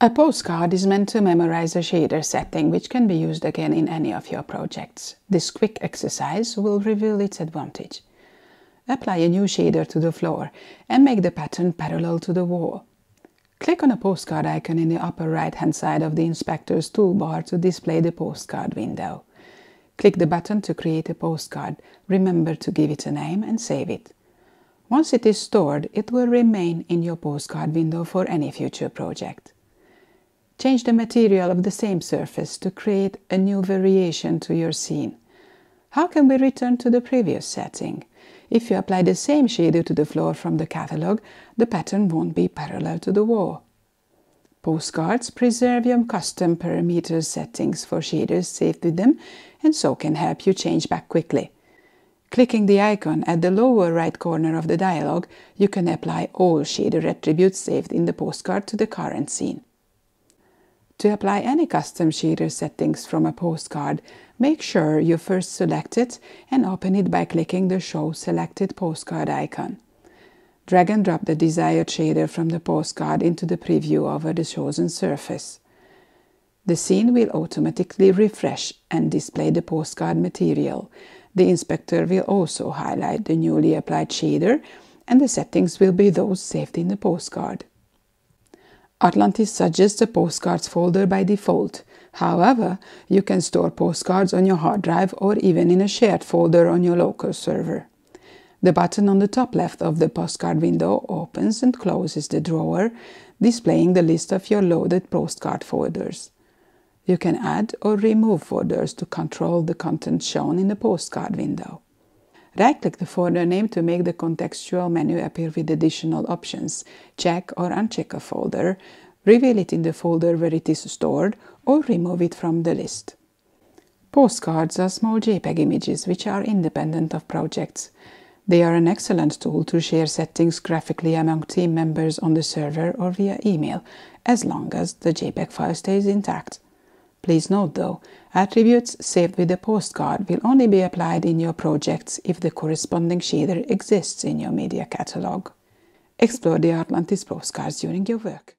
A postcard is meant to memorize a shader setting which can be used again in any of your projects. This quick exercise will reveal its advantage. Apply a new shader to the floor and make the pattern parallel to the wall. Click on a postcard icon in the upper right hand side of the inspector's toolbar to display the postcard window. Click the button to create a postcard. Remember to give it a name and save it. Once it is stored, it will remain in your postcard window for any future project. Change the material of the same surface to create a new variation to your scene. How can we return to the previous setting? If you apply the same shader to the floor from the catalog, the pattern won't be parallel to the wall. Postcards preserve your custom parameter settings for shaders saved with them and so can help you change back quickly. Clicking the icon at the lower right corner of the dialog, you can apply all shader attributes saved in the postcard to the current scene. To apply any custom shader settings from a postcard, make sure you first select it and open it by clicking the Show Selected Postcard icon. Drag and drop the desired shader from the postcard into the preview over the chosen surface. The scene will automatically refresh and display the postcard material. The inspector will also highlight the newly applied shader and the settings will be those saved in the postcard. Artlantis suggests a postcards folder by default. However, you can store postcards on your hard drive or even in a shared folder on your local server. The button on the top left of the postcard window opens and closes the drawer, displaying the list of your loaded postcard folders. You can add or remove folders to control the content shown in the postcard window. Right-click the folder name to make the contextual menu appear with additional options. Check or uncheck a folder, reveal it in the folder where it is stored, or remove it from the list. Postcards are small JPEG images which are independent of projects. They are an excellent tool to share settings graphically among team members on the server or via email, as long as the JPEG file stays intact. Please note though, attributes saved with a postcard will only be applied in your projects if the corresponding shader exists in your media catalog. Explore the Artlantis postcards during your work.